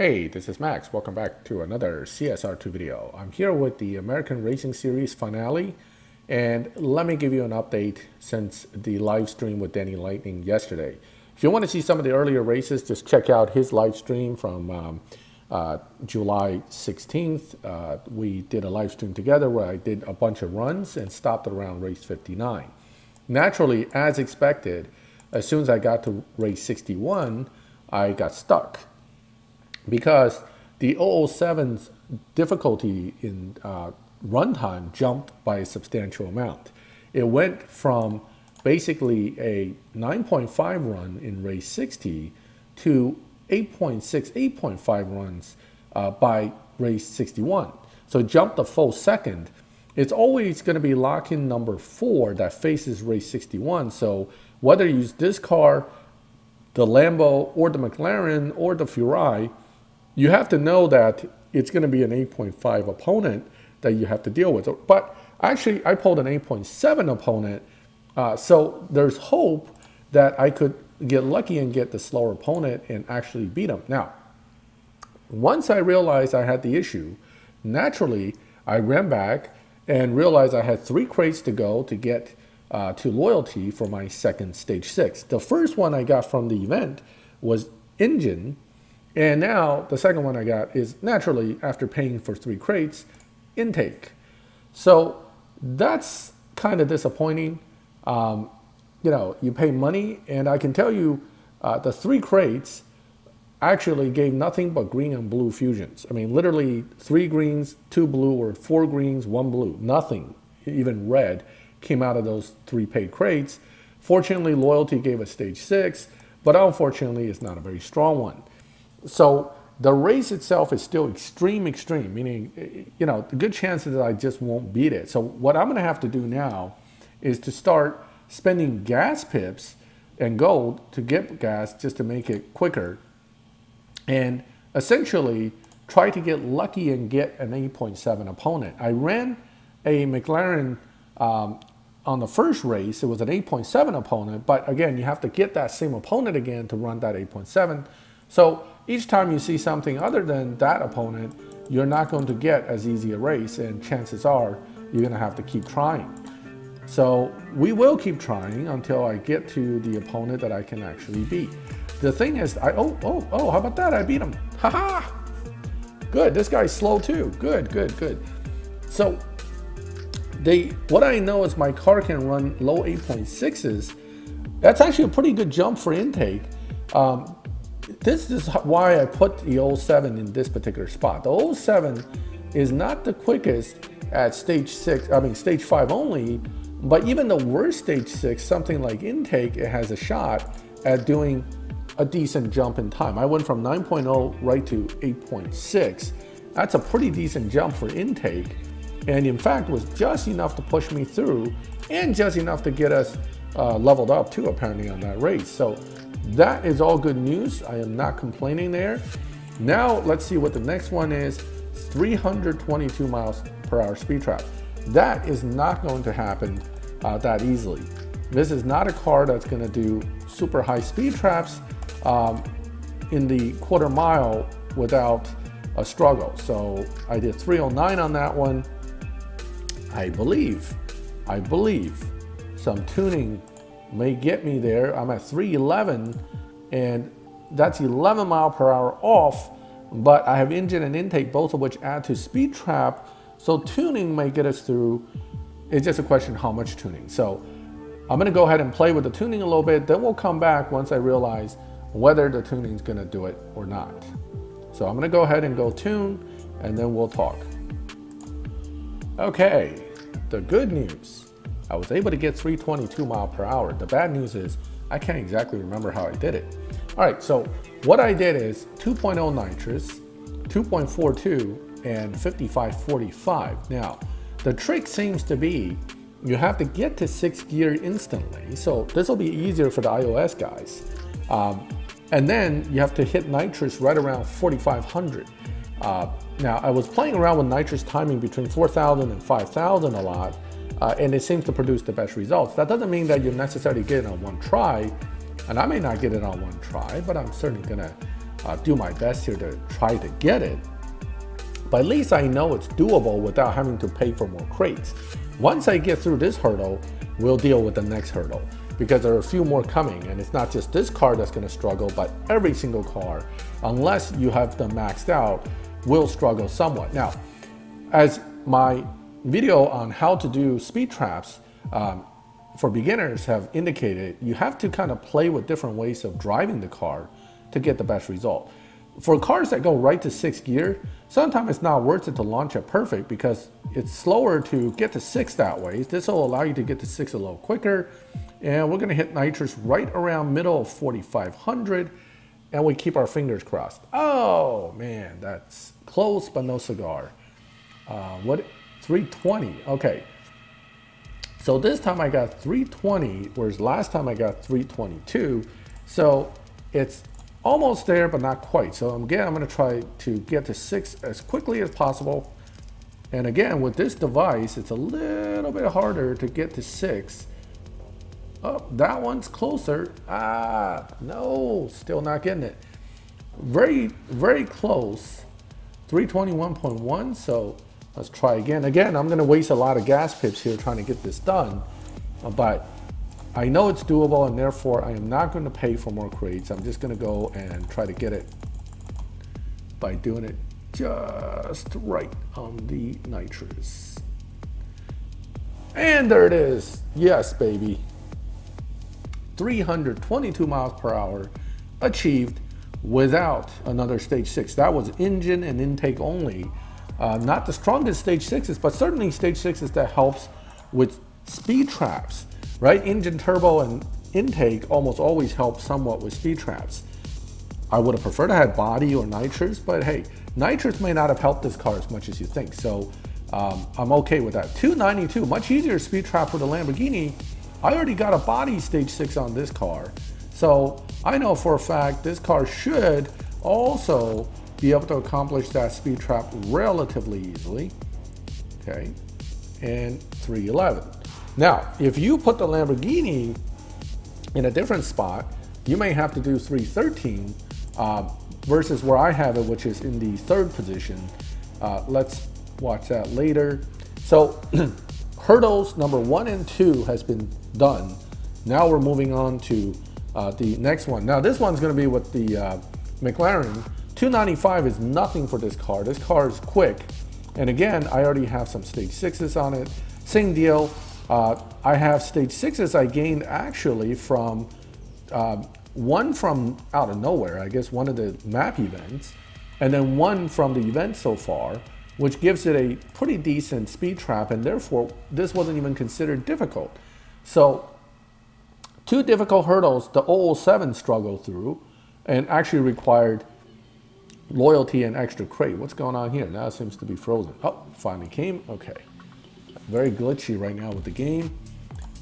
Hey, this is Max. Welcome back to another CSR2 video. I'm here with the American Racing Series finale, and let me give you an update since the live stream with Danny Lightning yesterday. If you want to see some of the earlier races, just check out his live stream from um, uh, July 16th. Uh, we did a live stream together where I did a bunch of runs and stopped around race 59. Naturally, as expected, as soon as I got to race 61, I got stuck because the 007's difficulty in uh, runtime jumped by a substantial amount. It went from basically a 9.5 run in race 60 to 8.6, 8.5 runs uh, by race 61. So it jumped a full second. It's always going to be lock-in number four that faces race 61. So whether you use this car, the Lambo, or the McLaren, or the Furai, you have to know that it's going to be an 8.5 opponent that you have to deal with. But actually, I pulled an 8.7 opponent, uh, so there's hope that I could get lucky and get the slower opponent and actually beat him. Now, once I realized I had the issue, naturally, I ran back and realized I had three crates to go to get uh, to loyalty for my second stage six. The first one I got from the event was engine, and now the second one I got is naturally after paying for three crates, intake. So that's kind of disappointing. Um, you know, you pay money, and I can tell you uh, the three crates actually gave nothing but green and blue fusions. I mean, literally three greens, two blue, or four greens, one blue. Nothing, even red, came out of those three paid crates. Fortunately, Loyalty gave us stage six, but unfortunately, it's not a very strong one. So the race itself is still extreme, extreme, meaning, you know, the good chances that I just won't beat it. So what I'm going to have to do now is to start spending gas pips and gold to get gas just to make it quicker and essentially try to get lucky and get an 8.7 opponent. I ran a McLaren um, on the first race. It was an 8.7 opponent, but again, you have to get that same opponent again to run that 8.7. So each time you see something other than that opponent, you're not going to get as easy a race, and chances are you're going to have to keep trying. So we will keep trying until I get to the opponent that I can actually beat. The thing is, I oh oh oh, how about that? I beat him. Haha. -ha! Good. This guy's slow too. Good, good, good. So they what I know is my car can run low 8.6s. That's actually a pretty good jump for intake. Um, this is why I put the 07 in this particular spot. The 07 is not the quickest at stage six, I mean stage five only, but even the worst stage six, something like intake, it has a shot at doing a decent jump in time. I went from 9.0 right to 8.6. That's a pretty decent jump for intake. And in fact, was just enough to push me through and just enough to get us uh, leveled up too, apparently on that race. So that is all good news. I am not complaining there. Now let's see what the next one is. 322 miles per hour speed trap. That is not going to happen uh, that easily. This is not a car that's going to do super high speed traps um, in the quarter mile without a struggle. So I did 309 on that one. I believe, I believe some tuning may get me there. I'm at 311 and that's 11 mile per hour off, but I have engine and intake, both of which add to speed trap. So tuning may get us through. It's just a question how much tuning. So I'm gonna go ahead and play with the tuning a little bit. Then we'll come back once I realize whether the tuning is gonna do it or not. So I'm gonna go ahead and go tune and then we'll talk. Okay, the good news I was able to get 322 mile per hour. The bad news is I can't exactly remember how I did it. All right, so what I did is 2.0 nitrous, 2.42, and 5545. Now, the trick seems to be you have to get to six gear instantly. So this will be easier for the iOS guys. Um, and then you have to hit nitrous right around 4,500. Uh, now, I was playing around with nitrous timing between 4,000 and 5,000 a lot, uh, and it seems to produce the best results. That doesn't mean that you necessarily get it on one try, and I may not get it on one try, but I'm certainly gonna uh, do my best here to try to get it. But at least I know it's doable without having to pay for more crates. Once I get through this hurdle, we'll deal with the next hurdle because there are a few more coming and it's not just this car that's going to struggle, but every single car, unless you have them maxed out, will struggle somewhat. Now, as my video on how to do speed traps um, for beginners have indicated, you have to kind of play with different ways of driving the car to get the best result. For cars that go right to sixth gear, sometimes it's not worth it to launch it perfect because it's slower to get to six that way. This will allow you to get to six a little quicker. And we're gonna hit nitrous right around middle of 4,500 and we keep our fingers crossed. Oh man, that's close but no cigar. Uh, what, 320, okay. So this time I got 320, whereas last time I got 322. So it's almost there, but not quite. So again, I'm gonna try to get to six as quickly as possible. And again, with this device, it's a little bit harder to get to six. Oh, that one's closer. Ah, no, still not getting it. Very, very close. 321.1, so let's try again. Again, I'm gonna waste a lot of gas pips here trying to get this done, uh, but I know it's doable and therefore I am not going to pay for more crates. I'm just going to go and try to get it by doing it just right on the nitrous. And there it is. Yes, baby. 322 miles per hour achieved without another stage six. That was engine and intake only. Uh, not the strongest stage sixes, but certainly stage sixes that helps with speed traps right? Engine turbo and intake almost always help somewhat with speed traps. I would have preferred to have body or nitrous, but hey, nitrous may not have helped this car as much as you think. So um, I'm okay with that. 292, much easier speed trap for the Lamborghini. I already got a body stage six on this car. So I know for a fact this car should also be able to accomplish that speed trap relatively easily. Okay, and 311. Now, if you put the Lamborghini in a different spot, you may have to do 313 uh, versus where I have it, which is in the third position. Uh, let's watch that later. So hurdles number one and two has been done. Now we're moving on to uh, the next one. Now this one's gonna be with the uh, McLaren. 295 is nothing for this car. This car is quick. And again, I already have some stage sixes on it. Same deal, uh, I have stage sixes I gained actually from uh, one from out of nowhere, I guess one of the map events, and then one from the event so far, which gives it a pretty decent speed trap, and therefore this wasn't even considered difficult. So two difficult hurdles the 007 struggled through and actually required loyalty and extra crate. What's going on here? Now it seems to be frozen. Oh, finally came. Okay very glitchy right now with the game.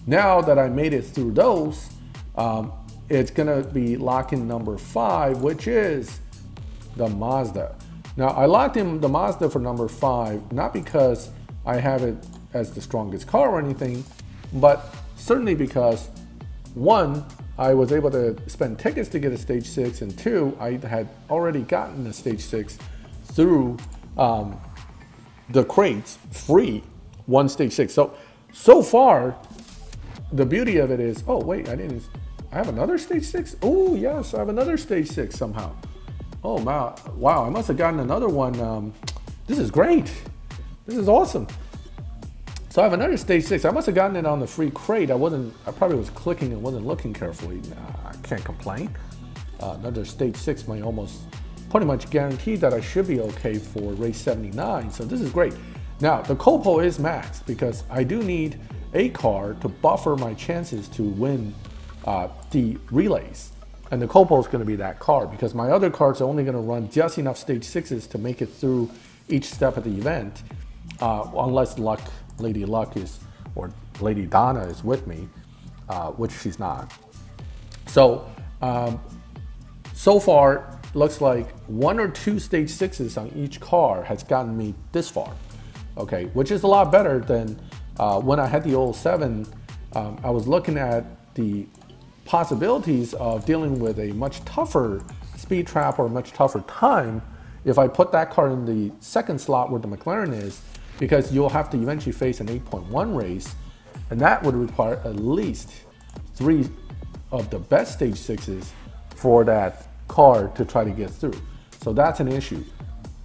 Now that I made it through those, um, it's gonna be locking number five, which is the Mazda. Now I locked in the Mazda for number five, not because I have it as the strongest car or anything, but certainly because one, I was able to spend tickets to get a stage six, and two, I had already gotten a stage six through um, the crates free one stage six. So, so far, the beauty of it is, oh wait, I didn't, I have another stage six? Oh yes, I have another stage six somehow. Oh wow, wow, I must have gotten another one. Um, this is great. This is awesome. So I have another stage six. I must have gotten it on the free crate. I wasn't, I probably was clicking and wasn't looking carefully. Nah, I can't complain. Uh, another stage six may almost pretty much guarantee that I should be okay for race 79. So this is great. Now, the Copo is maxed because I do need a car to buffer my chances to win uh, the relays. And the Copo is going to be that car because my other cars are only going to run just enough stage sixes to make it through each step of the event, uh, unless Luck, Lady Luck is, or Lady Donna is with me, uh, which she's not. So, um, so far, looks like one or two stage sixes on each car has gotten me this far okay, which is a lot better than uh, when I had the old 07. Um, I was looking at the possibilities of dealing with a much tougher speed trap or a much tougher time if I put that car in the second slot where the McLaren is, because you'll have to eventually face an 8.1 race, and that would require at least three of the best stage sixes for that car to try to get through. So that's an issue.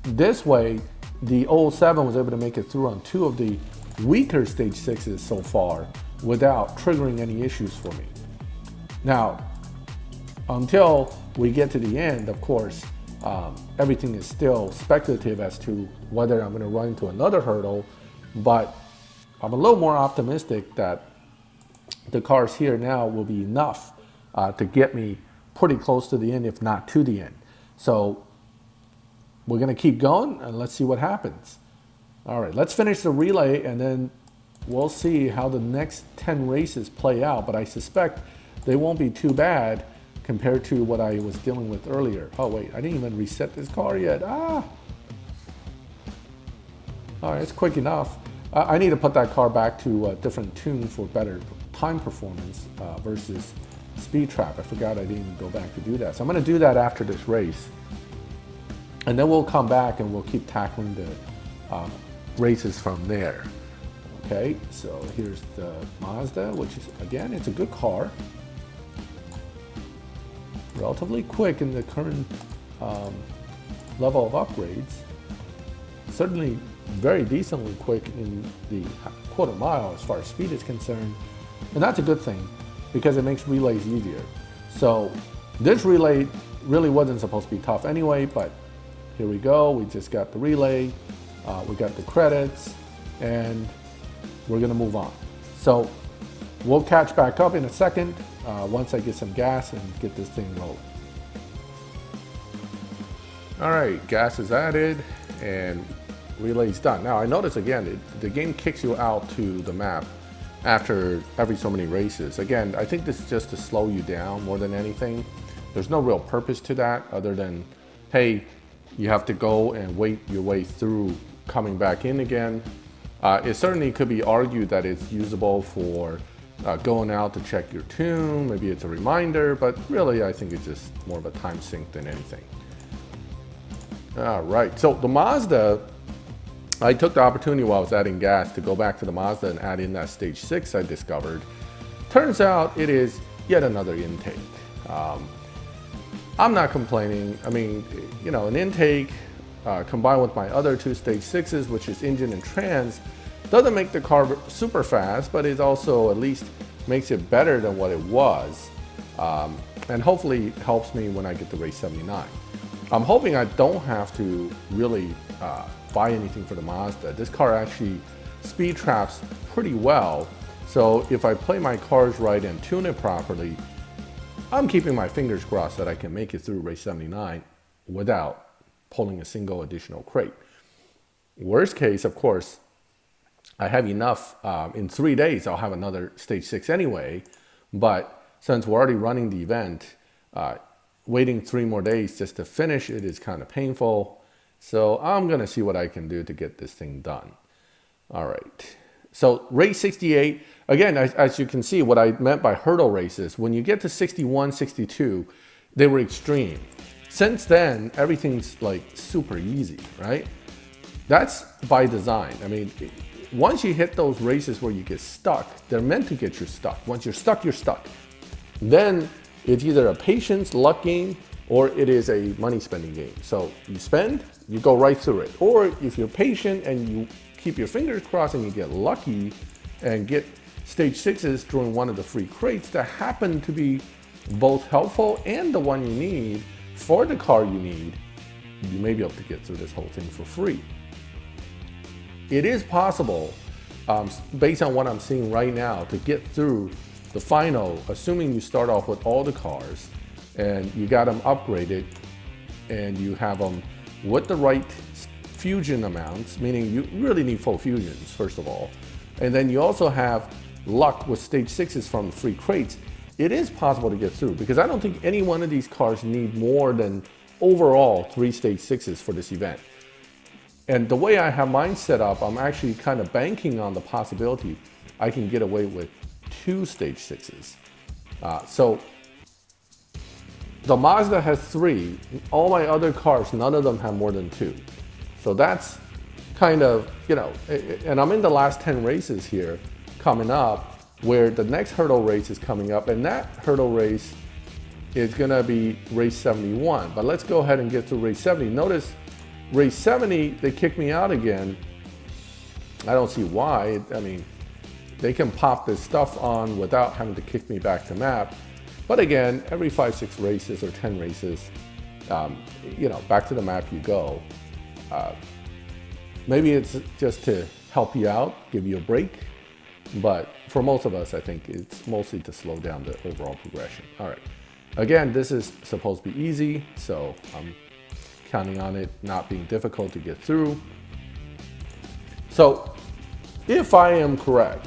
This way, the 07 was able to make it through on two of the weaker stage sixes so far without triggering any issues for me. Now, until we get to the end, of course, um, everything is still speculative as to whether I'm going to run into another hurdle, but I'm a little more optimistic that the cars here now will be enough uh, to get me pretty close to the end, if not to the end. So we're going to keep going and let's see what happens. All right, let's finish the relay and then we'll see how the next 10 races play out. But I suspect they won't be too bad compared to what I was dealing with earlier. Oh wait, I didn't even reset this car yet. Ah! All right, it's quick enough. Uh, I need to put that car back to a different tune for better time performance uh, versus speed trap. I forgot I didn't even go back to do that. So I'm gonna do that after this race. And then we'll come back and we'll keep tackling the um, races from there. Okay, so here's the Mazda, which is, again, it's a good car relatively quick in the current um, level of upgrades. Certainly very decently quick in the quarter mile as far as speed is concerned. And that's a good thing because it makes relays easier. So this relay really wasn't supposed to be tough anyway, but here we go. We just got the relay, uh, we got the credits, and we're gonna move on. So we'll catch back up in a second uh, once I get some gas and get this thing rolling. All right, gas is added and relay's done. Now I notice again, it, the game kicks you out to the map after every so many races. Again, I think this is just to slow you down more than anything. There's no real purpose to that other than, hey, you have to go and wait your way through coming back in again. Uh, it certainly could be argued that it's usable for uh, going out to check your tune. Maybe it's a reminder, but really I think it's just more of a time sink than anything. All right, so the Mazda, I took the opportunity while I was adding gas to go back to the Mazda and add in that stage six I discovered. Turns out it is yet another intake. Um, I'm not complaining. I mean, you know, an intake uh, combined with my other two stage sixes, which is engine and trans, doesn't make the car super fast, but it also at least makes it better than what it was. Um, and hopefully helps me when I get to race 79. I'm hoping I don't have to really uh, buy anything for the Mazda. This car actually speed traps pretty well. So if I play my cars right and tune it properly, I'm keeping my fingers crossed that I can make it through race 79 without pulling a single additional crate. Worst case, of course, I have enough. Um, in three days, I'll have another stage six anyway. But since we're already running the event, uh, waiting three more days just to finish it is kind of painful. So I'm going to see what I can do to get this thing done. All right. So race 68, again, as, as, you can see, what I meant by hurdle races, when you get to 61, 62, they were extreme. Since then, everything's like super easy, right? That's by design. I mean, once you hit those races where you get stuck, they're meant to get you stuck. Once you're stuck, you're stuck. Then it's either a patience, luck game, or it is a money spending game. So you spend, you go right through it. Or if you're patient and you keep your fingers crossed and you get lucky and get stage sixes during one of the free crates that happen to be both helpful and the one you need for the car you need, you may be able to get through this whole thing for free it is possible, um, based on what I'm seeing right now, to get through the final, assuming you start off with all the cars and you got them upgraded and you have them with the right fusion amounts, meaning you really need full fusions, first of all. And then you also have luck with stage sixes from free crates. It is possible to get through because I don't think any one of these cars need more than overall three stage sixes for this event. And the way I have mine set up, I'm actually kind of banking on the possibility I can get away with two stage sixes. Uh, so the Mazda has three. All my other cars, none of them have more than two. So that's kind of, you know, and I'm in the last 10 races here coming up where the next hurdle race is coming up and that hurdle race is gonna be race 71. But let's go ahead and get to race 70. Notice race 70, they kicked me out again. I don't see why. I mean, they can pop this stuff on without having to kick me back to map. But again, every five, six races or 10 races, um, you know, back to the map you go. Uh, maybe it's just to help you out, give you a break. But for most of us, I think it's mostly to slow down the overall progression. All right. Again, this is supposed to be easy, so I'm counting on it not being difficult to get through. So if I am correct,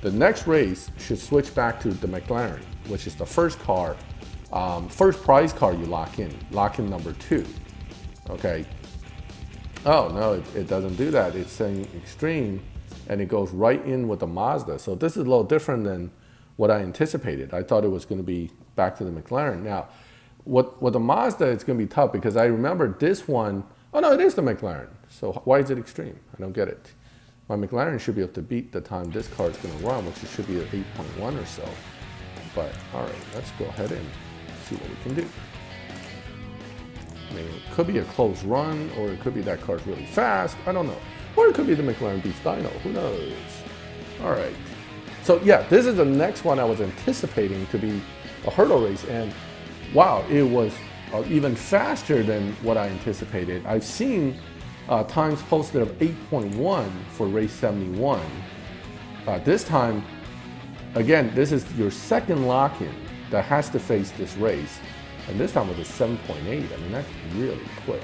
the next race should switch back to the McLaren, which is the first car, um, first prize car you lock in, lock in number two, okay? Oh, no, it, it doesn't do that. It's saying extreme, and it goes right in with the Mazda. So this is a little different than what I anticipated. I thought it was gonna be back to the McLaren. Now, what, what the Mazda, it's going to be tough because I remember this one, oh no, it is the McLaren. So why is it extreme? I don't get it. My McLaren should be able to beat the time this car is going to run, which should be at 8.1 or so. But all right, let's go ahead and see what we can do. I mean, it could be a close run, or it could be that car's really fast. I don't know. Or it could be the McLaren beats Dyno. Who knows? All right. So yeah, this is the next one I was anticipating to be a hurdle race. And wow, it was uh, even faster than what I anticipated. I've seen uh, times posted of 8.1 for race 71. Uh, this time, again, this is your second lock-in that has to face this race. And this time was a 7.8. I mean, that's really quick.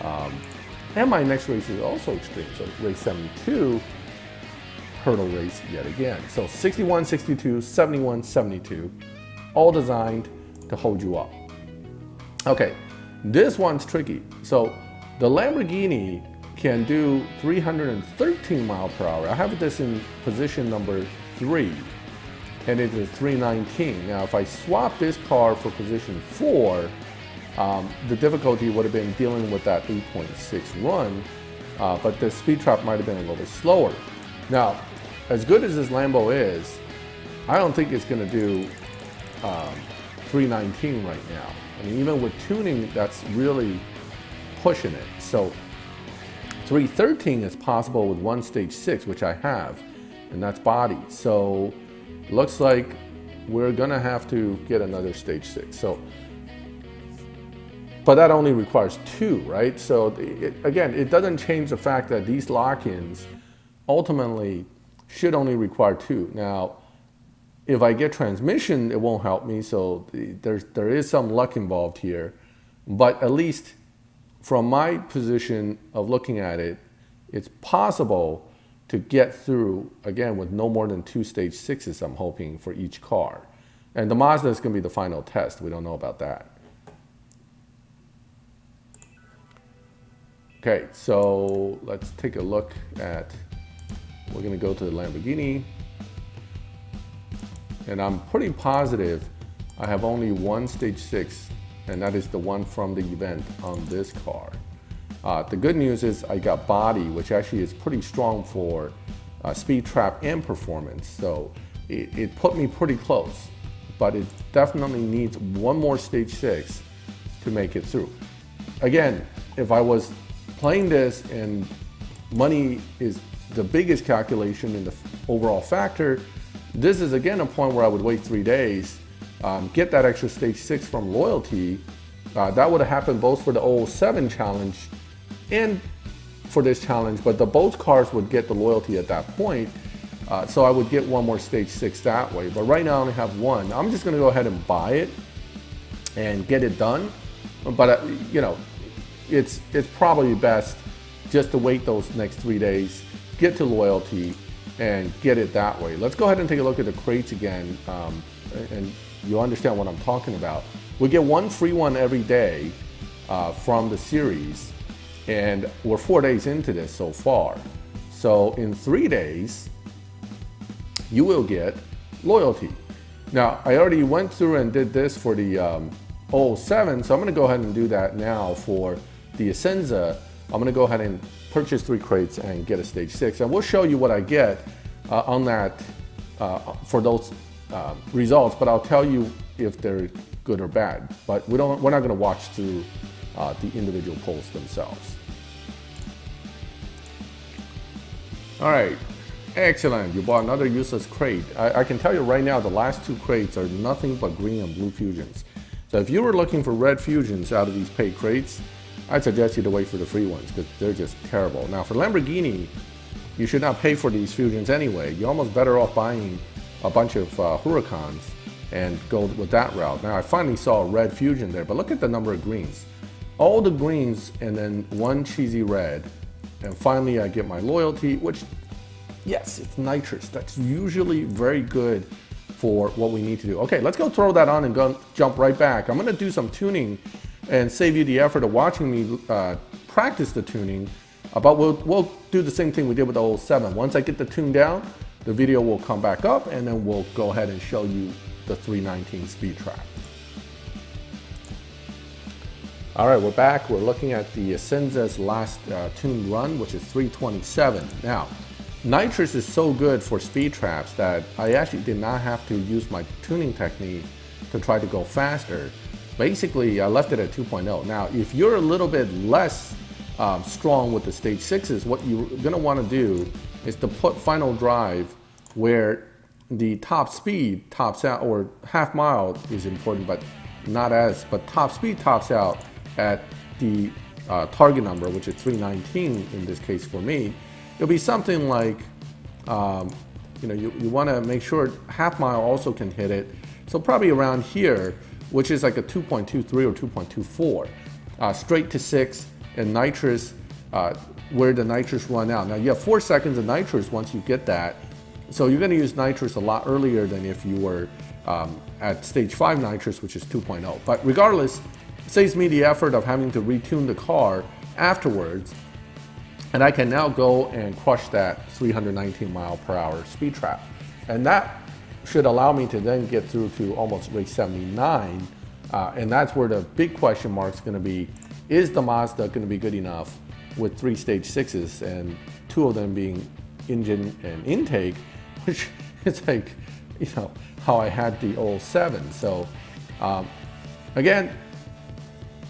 Um, and my next race is also extreme. So race 72, hurdle race yet again. So 61, 62, 71, 72 all designed to hold you up. Okay, this one's tricky. So the Lamborghini can do 313 mile per hour. I have this in position number three, and it is 319. Now, if I swap this car for position four, um, the difficulty would have been dealing with that 8.6 run, uh, but the speed trap might have been a little bit slower. Now, as good as this Lambo is, I don't think it's going to do um, 319 right now. I mean, even with tuning, that's really pushing it. So 313 is possible with one stage six, which I have, and that's body. So looks like we're gonna have to get another stage six. So, but that only requires two, right? So it, again, it doesn't change the fact that these lock-ins ultimately should only require two. Now, if I get transmission, it won't help me. So there's, there is some luck involved here. But at least from my position of looking at it, it's possible to get through, again, with no more than two stage sixes, I'm hoping, for each car. And the Mazda is going to be the final test. We don't know about that. Okay, so let's take a look at, we're going to go to the Lamborghini. And I'm pretty positive I have only one stage six, and that is the one from the event on this car. Uh, the good news is I got body, which actually is pretty strong for uh, speed trap and performance. So it, it, put me pretty close, but it definitely needs one more stage six to make it through. Again, if I was playing this and money is the biggest calculation in the overall factor, this is again a point where I would wait three days, um, get that extra stage six from loyalty. Uh, that would have happened both for the 007 challenge and for this challenge, but the both cars would get the loyalty at that point. Uh, so I would get one more stage six that way. But right now I only have one. I'm just gonna go ahead and buy it and get it done. But uh, you know, it's it's probably best just to wait those next three days, get to loyalty, and get it that way. Let's go ahead and take a look at the crates again, um, and you'll understand what I'm talking about. We get one free one every day uh, from the series, and we're four days into this so far. So in three days, you will get loyalty. Now, I already went through and did this for the um, 07. So I'm gonna go ahead and do that now for the Essenza. I'm gonna go ahead and purchase three crates and get a stage six. And we'll show you what I get uh, on that uh, for those uh, results, but I'll tell you if they're good or bad. But we don't, we're not gonna watch through uh, the individual polls themselves. All right, excellent. You bought another useless crate. I, I, can tell you right now, the last two crates are nothing but green and blue fusions. So if you were looking for red fusions out of these paid crates, I'd suggest you to wait for the free ones because they're just terrible. Now for Lamborghini, you should not pay for these fusions anyway. You're almost better off buying a bunch of uh, Huracans and go with that route. Now I finally saw a red fusion there, but look at the number of greens. All the greens and then one cheesy red. And finally I get my loyalty, which yes, it's nitrous. That's usually very good for what we need to do. Okay, let's go throw that on and go jump right back. I'm gonna do some tuning and save you the effort of watching me uh, practice the tuning. But we'll, we'll do the same thing we did with the 07. Once I get the tune down, the video will come back up and then we'll go ahead and show you the 319 speed trap. All right, we're back. We're looking at the Essenza's last uh, tune run, which is 327. Now, nitrous is so good for speed traps that I actually did not have to use my tuning technique to try to go faster. Basically, I left it at 2.0. Now, if you're a little bit less um, strong with the stage sixes, what you're gonna wanna do is to put final drive where the top speed tops out, or half mile is important, but not as, but top speed tops out at the uh, target number, which is 319 in this case for me. It'll be something like, um, you know, you, you want to make sure half mile also can hit it. So probably around here, which is like a 2.23 or 2.24. Uh, straight to six and nitrous, uh, where the nitrous run out. Now you have four seconds of nitrous once you get that. So you're gonna use nitrous a lot earlier than if you were um, at stage five nitrous, which is 2.0. But regardless, saves me the effort of having to retune the car afterwards. And I can now go and crush that 319 mile per hour speed trap. And that should allow me to then get through to almost race 79. Uh, and that's where the big question mark is going to be, is the Mazda going to be good enough with three stage sixes and two of them being engine and intake, which is like, you know, how I had the old 07. So um, again,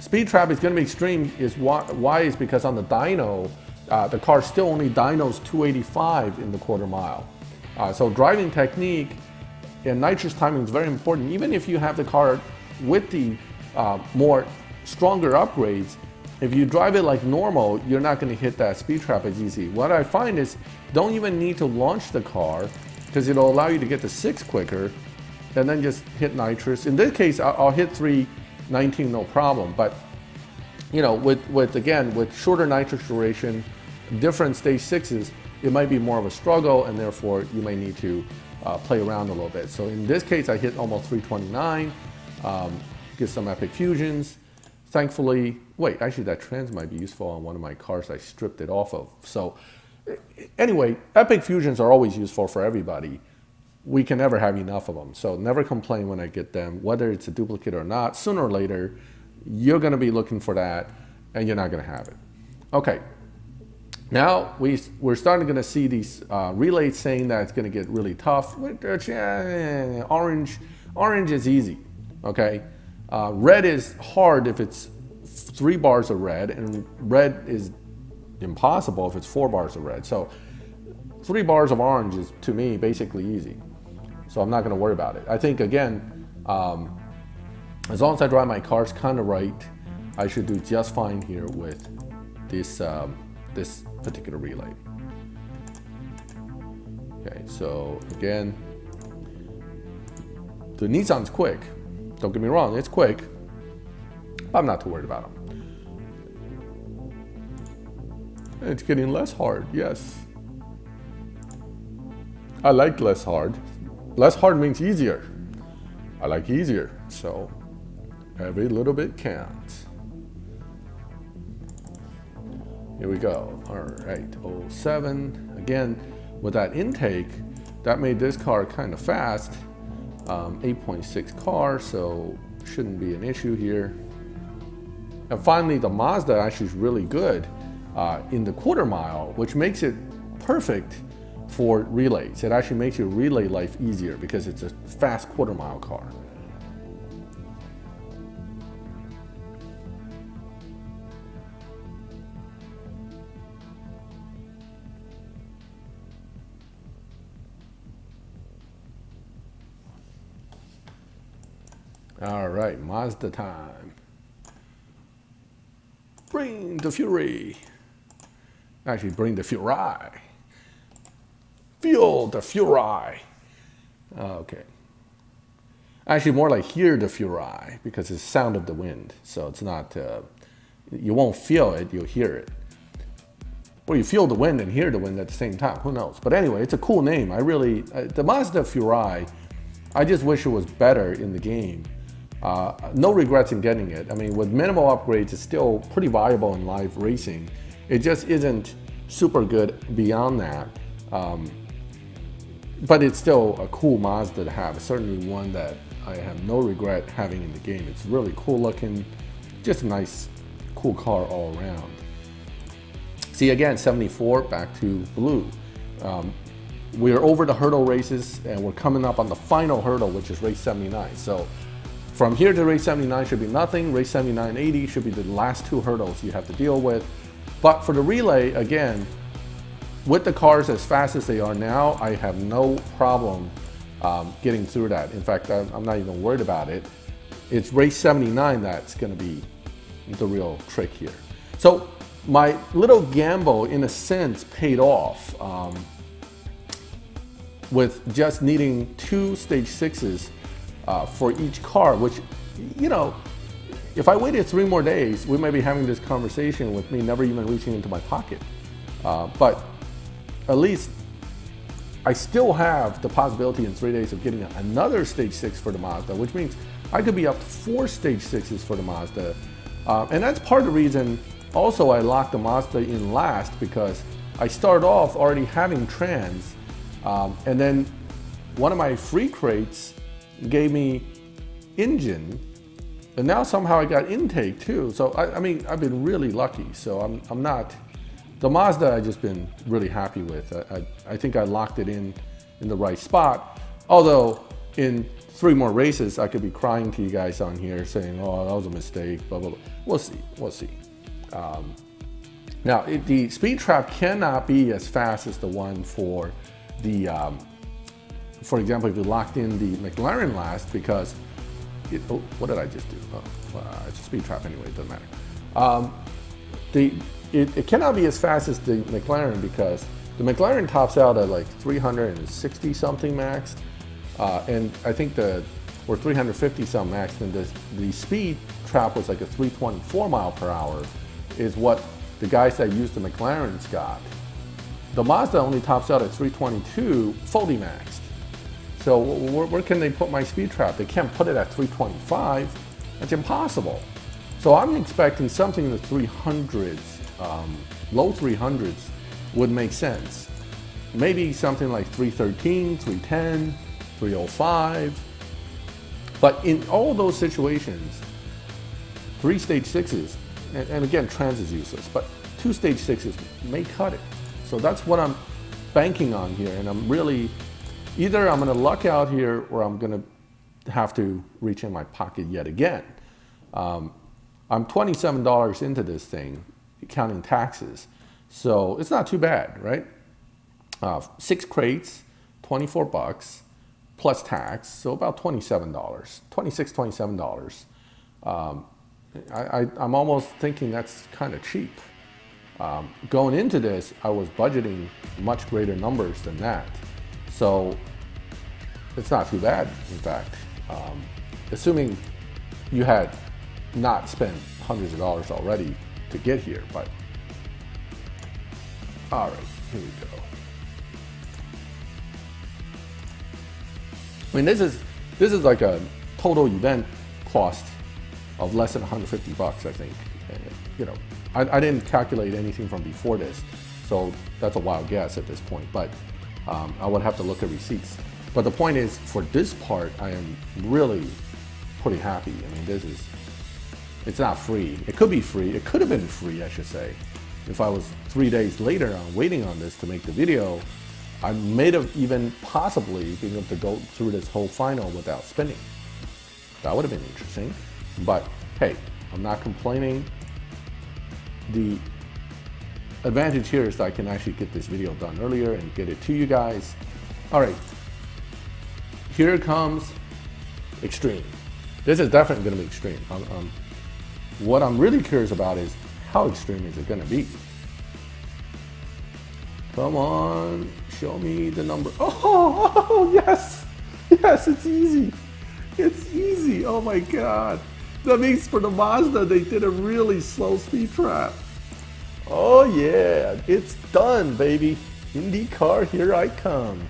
speed trap is going to be extreme is why, why is because on the dyno, uh, the car still only dynos 285 in the quarter mile. Uh, so driving technique and nitrous timing is very important. Even if you have the car with the uh, more stronger upgrades, if you drive it like normal, you're not going to hit that speed trap as easy. What I find is don't even need to launch the car because it'll allow you to get to six quicker and then just hit nitrous. In this case, I'll, hit 319 no problem. But you know, with, with again, with shorter nitrous duration, different stage sixes, it might be more of a struggle and therefore you may need to uh, play around a little bit. So in this case, I hit almost 329, um, get some epic fusions. Thankfully, wait, actually that trans might be useful on one of my cars I stripped it off of. So anyway, epic fusions are always useful for everybody. We can never have enough of them. So never complain when I get them, whether it's a duplicate or not. Sooner or later, you're gonna be looking for that and you're not gonna have it. Okay, now we, we're starting to see these uh, relays saying that it's going to get really tough. Orange, orange is easy, okay? Uh, red is hard if it's three bars of red, and red is impossible if it's four bars of red. So three bars of orange is, to me, basically easy. So I'm not going to worry about it. I think, again, um, as long as I drive my cars kind of right, I should do just fine here with this um, this particular relay. Okay, so again, the Nissan's quick. Don't get me wrong, it's quick, but I'm not too worried about them. It's getting less hard, yes. I like less hard. Less hard means easier. I like easier, so every little bit counts. Here we go. All right, 07. Again, with that intake, that made this car kind of fast. Um, 8.6 car, so shouldn't be an issue here. And finally, the Mazda actually is really good uh, in the quarter mile, which makes it perfect for relays. It actually makes your relay life easier because it's a fast quarter mile car. All right, Mazda time. Bring the Fury. Actually, bring the Fury. Feel the Fury. Okay. Actually, more like hear the Fury because it's sound of the wind. So it's not, uh, you won't feel it, you'll hear it. Or you feel the wind and hear the wind at the same time, who knows. But anyway, it's a cool name. I really, uh, the Mazda Fury, I just wish it was better in the game. Uh, no regrets in getting it. I mean, with minimal upgrades, it's still pretty viable in live racing. It just isn't super good beyond that. Um, but it's still a cool Mazda to have. It's certainly one that I have no regret having in the game. It's really cool looking, just a nice, cool car all around. See again, 74, back to blue. Um, we're over the hurdle races and we're coming up on the final hurdle, which is race 79. So from here to race 79 should be nothing. Race 79 80 should be the last two hurdles you have to deal with. But for the relay, again, with the cars as fast as they are now, I have no problem um, getting through that. In fact, I'm not even worried about it. It's race 79 that's going to be the real trick here. So my little gamble, in a sense, paid off um, with just needing two stage sixes uh, for each car, which, you know, if I waited three more days, we might be having this conversation with me never even reaching into my pocket. Uh, but at least I still have the possibility in three days of getting another stage six for the Mazda, which means I could be up to four stage sixes for the Mazda. Uh, and that's part of the reason also I locked the Mazda in last because I started off already having trans. Um, and then one of my free crates gave me engine, and now somehow I got intake too. So I, I mean, I've been really lucky. So I'm, I'm not, the Mazda I've just been really happy with. I, I, I think I locked it in in the right spot. Although in three more races, I could be crying to you guys on here saying, oh, that was a mistake, blah, blah, blah. We'll see, we'll see. Um, now, it, the speed trap cannot be as fast as the one for the um, for example, if you locked in the McLaren last because, it, oh, what did I just do? Oh, it's a speed trap anyway, it doesn't matter. Um, the, it, it cannot be as fast as the McLaren because the McLaren tops out at like 360 something max, uh, and I think the or 350 some max, and the, the speed trap was like a 324 mile per hour, is what the guys that used the McLarens got. The Mazda only tops out at 322 fully maxed. So where, where, can they put my speed trap? They can't put it at 325. That's impossible. So I'm expecting something in the 300s, um, low 300s would make sense. Maybe something like 313, 310, 305. But in all those situations, three stage sixes, and, and again, trans is useless, but two stage sixes may cut it. So that's what I'm banking on here, and I'm really Either I'm going to luck out here or I'm going to have to reach in my pocket yet again. Um, I'm $27 into this thing, counting taxes. So it's not too bad, right? Uh, six crates, 24 bucks, plus tax, so about $27, $26, $27. Um, I, am almost thinking that's kind of cheap. Um, going into this, I was budgeting much greater numbers than that. So it's not too bad, in fact. Um, assuming you had not spent hundreds of dollars already to get here, but all right, here we go. I mean, this is this is like a total event cost of less than 150 bucks, I think. And, you know, I, I, didn't calculate anything from before this, so that's a wild guess at this point. But um, I would have to look at receipts. But the point is, for this part, I am really pretty happy. I mean, this is, it's not free. It could be free. It could have been free, I should say. If I was three days later on waiting on this to make the video, I may have even possibly been able to go through this whole final without spinning. That would have been interesting. But hey, I'm not complaining. The advantage here is that I can actually get this video done earlier and get it to you guys. All right, here comes extreme. This is definitely gonna be extreme. Um, um, what I'm really curious about is how extreme is it gonna be? Come on, show me the number. Oh, oh, yes, yes, it's easy. It's easy, oh my God. That means for the Mazda, they did a really slow speed trap. Oh yeah, it's done, baby. IndyCar, here I come.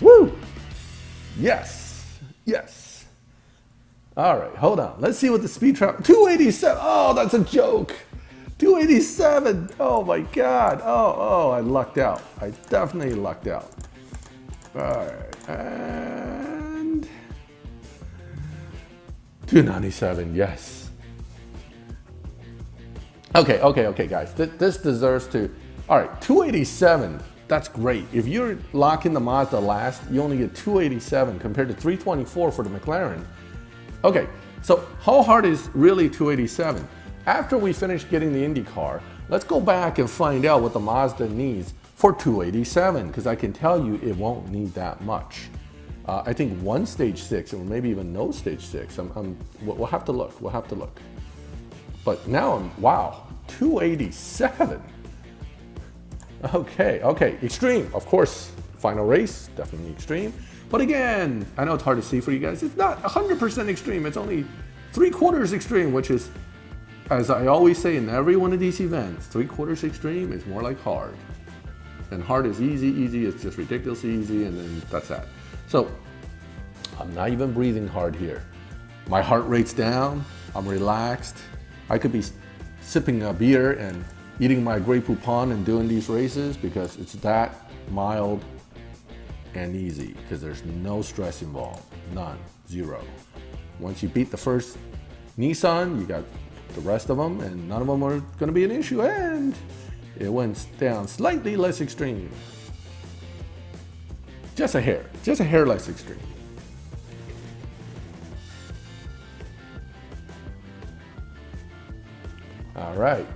Woo! Yes, yes. All right, hold on. Let's see what the speed trap. 287. Oh, that's a joke. 287. Oh my God. Oh, oh, I lucked out. I definitely lucked out. All right, and 297. Yes. Okay, okay, okay, guys. Th this deserves to. All right, 287. That's great. If you're locking the Mazda last, you only get 287 compared to 324 for the McLaren. Okay, so how hard is really 287? After we finish getting the Indy car, let's go back and find out what the Mazda needs for 287, because I can tell you it won't need that much. Uh, I think one stage six, or maybe even no stage six. I'm, I'm, we'll have to look, we'll have to look. But now I'm, wow, 287. Okay, okay, extreme, of course, final race, definitely extreme. But again, I know it's hard to see for you guys, it's not 100% extreme, it's only three quarters extreme, which is as I always say in every one of these events, three quarters extreme is more like hard. And hard is easy, easy is just ridiculously easy, and then that's that. So I'm not even breathing hard here. My heart rate's down, I'm relaxed. I could be sipping a beer and eating my Grey Poupon and doing these races because it's that mild and easy because there's no stress involved, none, zero. Once you beat the first Nissan, you got the rest of them, and none of them are going to be an issue, and it went down slightly less extreme. Just a hair, just a hair less extreme. All right.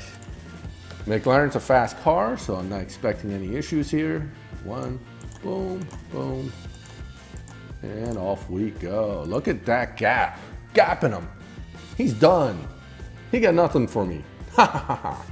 McLaren's a fast car, so I'm not expecting any issues here. One, boom, boom, and off we go. Look at that gap, gapping him. He's done. He got nothing for me. Ha ha ha.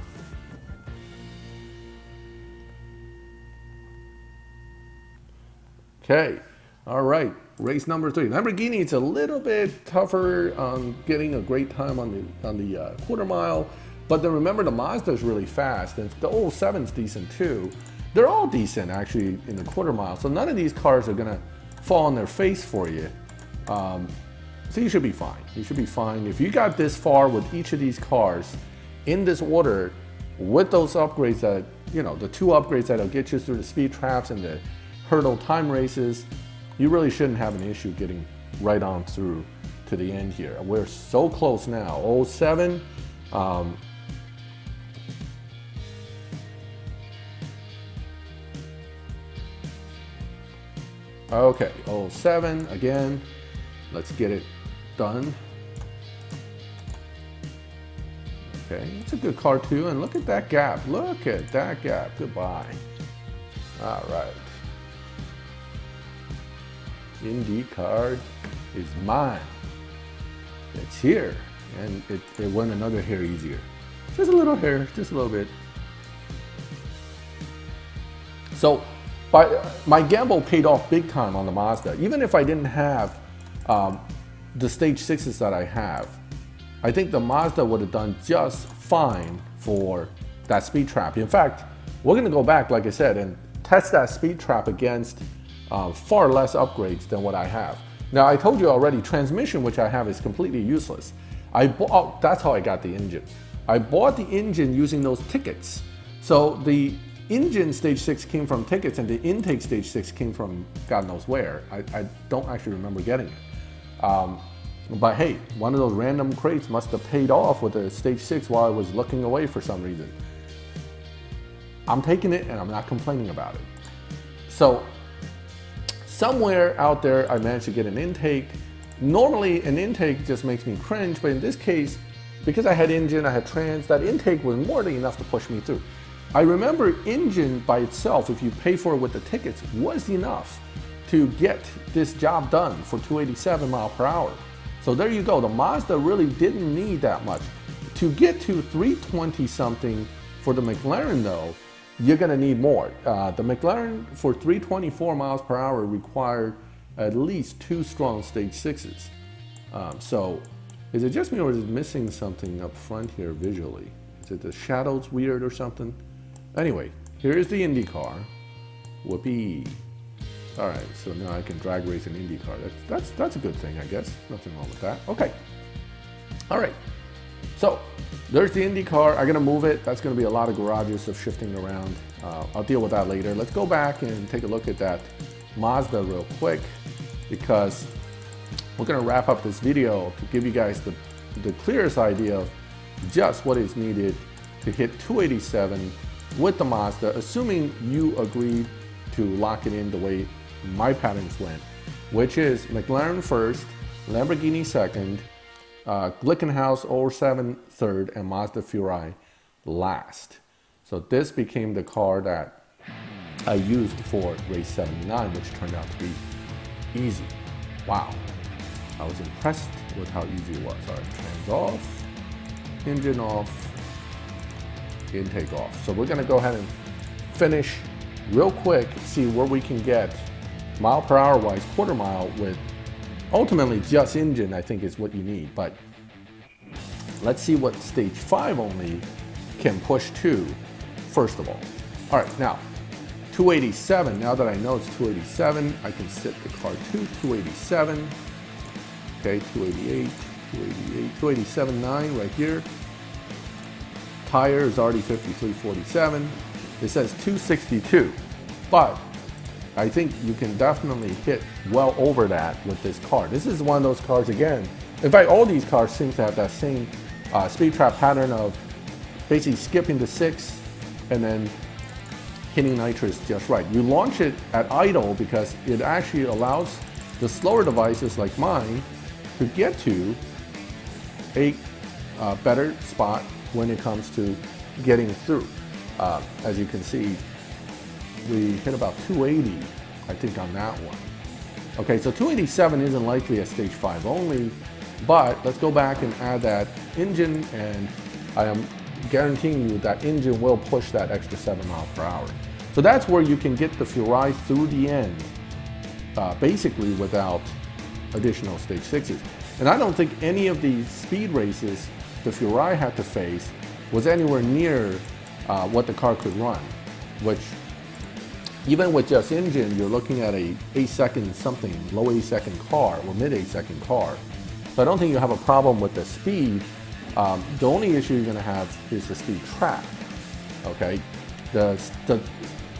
Okay, all right, race number three. Lamborghini, it's a little bit tougher on getting a great time on the on the uh, quarter mile, but then remember the Mazda is really fast, and the 07's decent too. They're all decent actually in the quarter mile, so none of these cars are gonna fall on their face for you. Um, so you should be fine. You should be fine. If you got this far with each of these cars in this order with those upgrades that, you know, the two upgrades that'll get you through the speed traps and the hurdle time races, you really shouldn't have an issue getting right on through to the end here. We're so close now. 07, um, Okay, 07 again. Let's get it done. Okay, it's a good car too, and look at that gap. Look at that gap. Goodbye. All right. Indy card is mine. It's here, and it, it went another hair easier. Just a little hair, just a little bit. So, by, my gamble paid off big time on the Mazda. Even if I didn't have um, the stage sixes that I have, I think the Mazda would have done just fine for that speed trap. In fact, we're gonna go back, like I said, and test that speed trap against uh, far less upgrades than what I have. Now, I told you already, transmission, which I have, is completely useless. I bought, oh, that's how I got the engine. I bought the engine using those tickets. So the engine stage six came from tickets and the intake stage six came from God knows where. I, I don't actually remember getting it. Um, But hey, one of those random crates must have paid off with a stage six while I was looking away for some reason. I'm taking it and I'm not complaining about it. So somewhere out there, I managed to get an intake. Normally an intake just makes me cringe, but in this case, because I had engine, I had trans, that intake was more than enough to push me through. I remember engine by itself, if you pay for it with the tickets, was enough to get this job done for 287 mile per hour. So there you go. The Mazda really didn't need that much. To get to 320 something for the McLaren though, you're gonna need more. Uh, the McLaren for 324 miles per hour required at least two strong stage sixes. Um, so is it just me or is it missing something up front here visually? Is it the shadows weird or something? Anyway, here's the Indy car. Whoopee. All right, so now I can drag race an Indy car. That's, that's, that's a good thing, I guess. Nothing wrong with that. Okay. All right. So there's the Indy car. I'm gonna move it. That's gonna be a lot of garages of shifting around. Uh, I'll deal with that later. Let's go back and take a look at that Mazda real quick because we're gonna wrap up this video to give you guys the, the clearest idea of just what is needed to hit 287 with the Mazda, assuming you agreed to lock it in the way my patterns went, which is McLaren first, Lamborghini second, uh, Glickenhaus 07 third, and Mazda Furai last. So this became the car that I used for race 79, which turned out to be easy. Wow. I was impressed with how easy it was. All right, trans off, engine off, intake off. So we're gonna go ahead and finish real quick, see where we can get mile per hour wise, quarter mile with ultimately just engine, I think is what you need. But let's see what stage five only can push to, first of all. All right, now 287, now that I know it's 287, I can set the car to 287. Okay, 288, 288, 287.9 right here. Tire is already 53.47. It says 262, but I think you can definitely hit well over that with this car. This is one of those cars again. In fact, all these cars seem to have that same uh, speed trap pattern of basically skipping to six and then hitting nitrous just right. You launch it at idle because it actually allows the slower devices like mine to get to a uh, better spot when it comes to getting through. Uh, as you can see, we hit about 280, I think, on that one. Okay, so 287 isn't likely a stage 5 only, but let's go back and add that engine, and I am guaranteeing you that engine will push that extra 7 miles per hour. So that's where you can get the Furai through the end, uh, basically without additional stage 6s. And I don't think any of these speed races the Furai had to face was anywhere near uh, what the car could run, which even with just engine, you're looking at a 8 second something, low 8 second car or mid 8 second car. So I don't think you have a problem with the speed. Um, the only issue you're going to have is the speed trap. Okay, the, the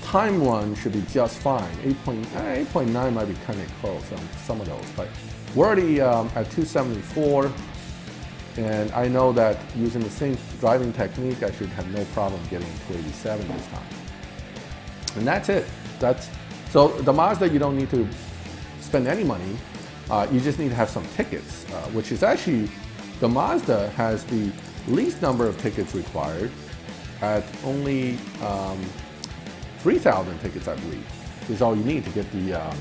time run should be just fine. 8.9 eh, might be kind of close on some of those, but we're already um, at 274. And I know that using the same driving technique, I should have no problem getting to 87 this time. And that's it. That's So the Mazda, you don't need to spend any money. Uh, you just need to have some tickets, uh, which is actually, the Mazda has the least number of tickets required at only um, 3,000 tickets, I believe, is all you need to get the um,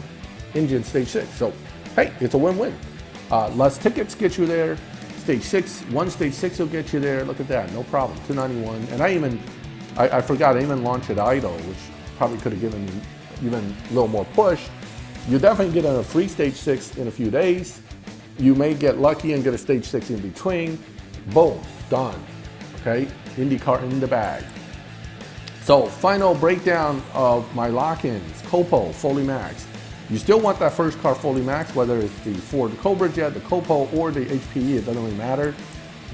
engine stage six. So, hey, it's a win-win. Uh, less tickets get you there, Stage six, one stage six will get you there. Look at that, no problem. 291. And I even, I, I forgot, I even launched at idle, which probably could have given even a little more push. You definitely get a free stage six in a few days. You may get lucky and get a stage six in between. Boom, done. Okay, IndyCar in the bag. So final breakdown of my lock-ins, Copo, fully maxed. You still want that first car fully maxed, whether it's the Ford Cobra Jet, the Copo, or the HPE, it doesn't really matter.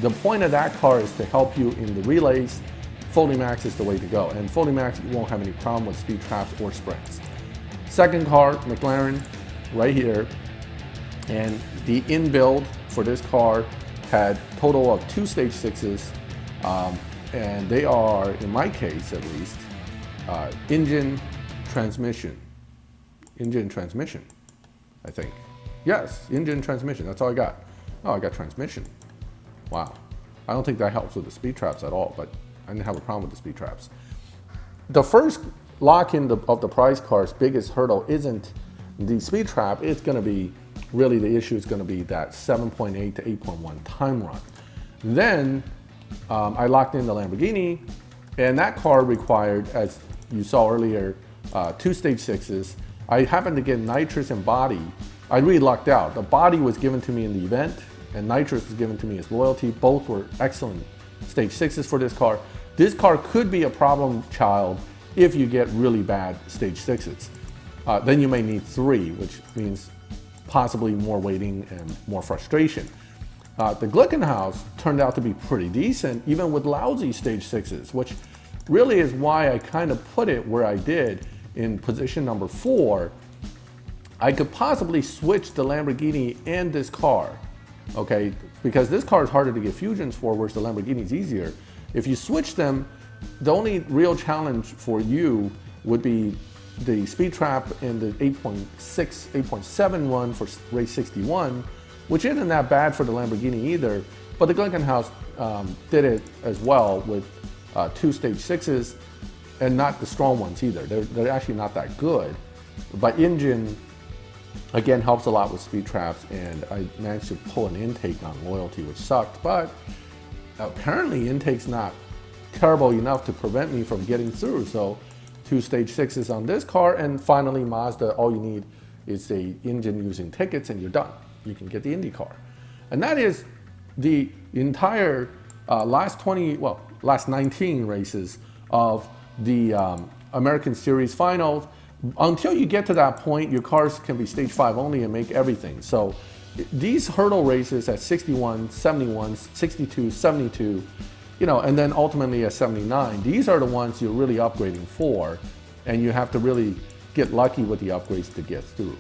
The point of that car is to help you in the relays. Fully max is the way to go. And fully max, you won't have any problem with speed traps or sprints. Second car, McLaren, right here. And the in-build for this car had total of two stage sixes, um, and they are, in my case at least, uh, engine transmission. Engine transmission, I think. Yes, engine transmission, that's all I got. Oh, I got transmission. Wow. I don't think that helps with the speed traps at all, but I didn't have a problem with the speed traps. The first lock-in of the price car's biggest hurdle isn't the speed trap, it's gonna be, really the issue is gonna be that 7.8 to 8.1 time run. Then um, I locked in the Lamborghini and that car required, as you saw earlier, uh, two stage sixes. I happened to get nitrous and body. I really lucked out. The body was given to me in the event and nitrous was given to me as loyalty. Both were excellent stage sixes for this car. This car could be a problem child if you get really bad stage sixes. Uh, then you may need three, which means possibly more waiting and more frustration. Uh, the Glickenhaus turned out to be pretty decent, even with lousy stage sixes, which really is why I kind of put it where I did in position number four. I could possibly switch the Lamborghini and this car, okay? Because this car is harder to get fusions for, whereas the Lamborghini is easier. If you switch them, the only real challenge for you would be the speed trap in the 8.6, 8.7 one for race 61, which isn't that bad for the Lamborghini either, but the Glickenhaus um, did it as well with uh, two stage sixes and not the strong ones either. They're, they're actually not that good. But engine, again, helps a lot with speed traps and I managed to pull an intake on loyalty, which sucked, but apparently intake's not terrible enough to prevent me from getting through. So two stage sixes on this car, and finally Mazda, all you need is a engine using tickets and you're done. You can get the Indy car. And that is the entire uh, last 20, well, last 19 races of the um, American Series finals. Until you get to that point, your cars can be stage five only and make everything. So these hurdle races at 61, 71, 62, 72, you know, and then ultimately at 79, these are the ones you're really upgrading for, and you have to really get lucky with the upgrades to get through.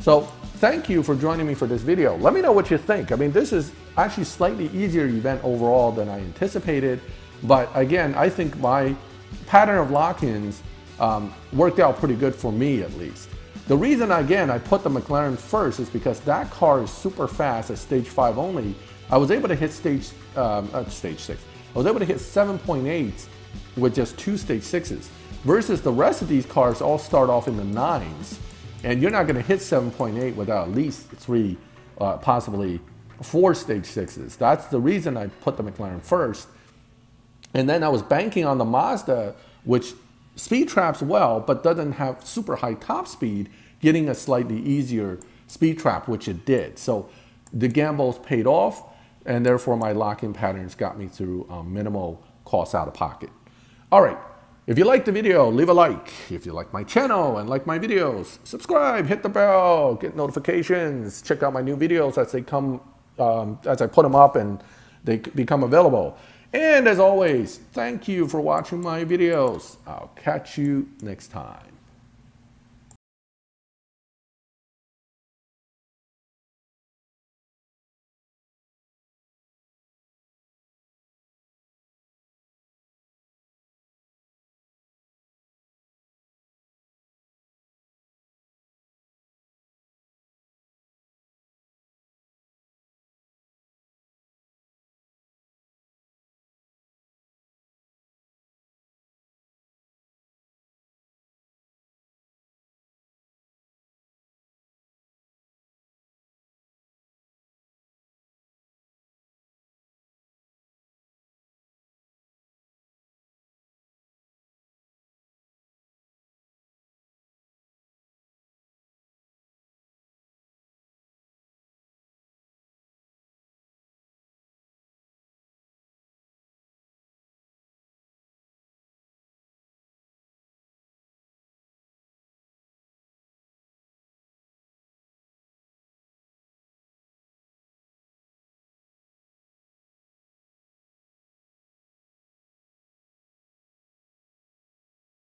So thank you for joining me for this video. Let me know what you think. I mean, this is actually slightly easier event overall than I anticipated, but again, I think my pattern of lock-ins um, worked out pretty good for me at least. The reason, again, I put the McLaren first is because that car is super fast at stage five only. I was able to hit stage, um, uh, stage six. I was able to hit 7.8 with just two stage sixes versus the rest of these cars all start off in the nines. And you're not gonna hit 7.8 without at least three, uh, possibly four stage sixes. That's the reason I put the McLaren first. And then I was banking on the Mazda, which speed traps well, but doesn't have super high top speed, getting a slightly easier speed trap, which it did. So the gambles paid off, and therefore my lock-in patterns got me through um, minimal costs out of pocket. All right, if you liked the video, leave a like. If you like my channel and like my videos, subscribe, hit the bell, get notifications, check out my new videos as they come, um, as I put them up and they become available. And as always, thank you for watching my videos. I'll catch you next time.